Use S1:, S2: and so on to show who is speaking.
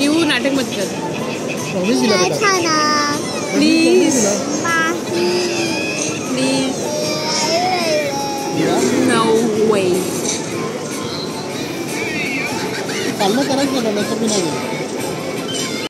S1: ನೀವು ನಾಟಕ ಮಾಡ್ತಿರೋದು
S2: ಪ್ಲೀಸ್ ಪ್ಲೀಸ್
S3: ನೋ ವೇ
S4: ಕಲ್ಲ ಕರೆಕ್ಟ್